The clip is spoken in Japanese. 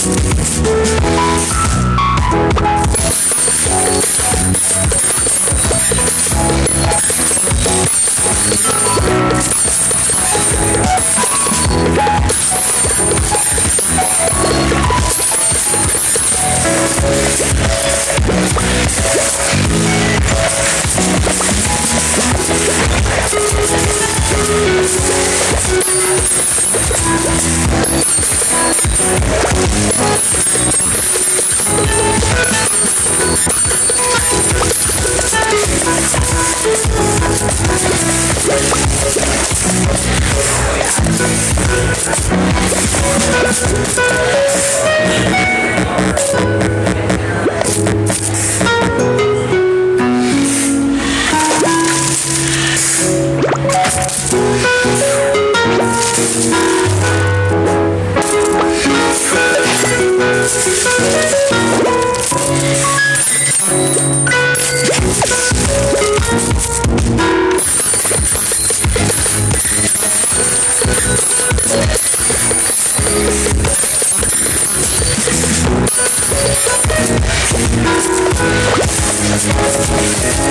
Thank We'll